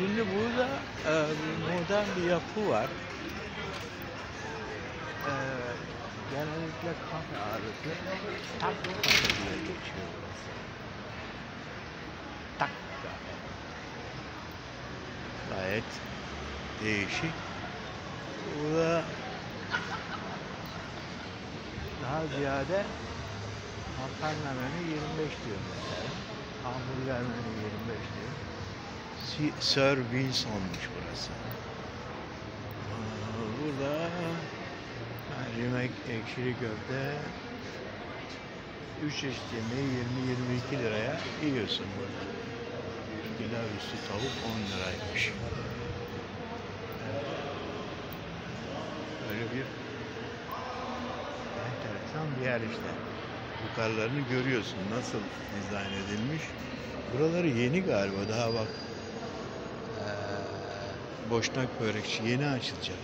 Şimdi burada e, modern bir yapı var. E, genellikle kafe ağrısı. Tak kafe diye geçiyor burası. Tak kafe. Gayet değişik. Burada daha ziyade makarna menü 25 diyor mesela. Hamburger menü 25 diyor. Si- Sir Wilson'muş burası. Burada mercimek, ekşili köfte 3 çeşit yemeği 20-22 liraya yiyorsun burada. Pilav üstü tavuk 10 liraymış. Böyle bir enteresan bir yer işte. Yukarılarını görüyorsun nasıl dizayn edilmiş. Buraları yeni galiba daha bak. Boşnak börekçi yeni açılacak.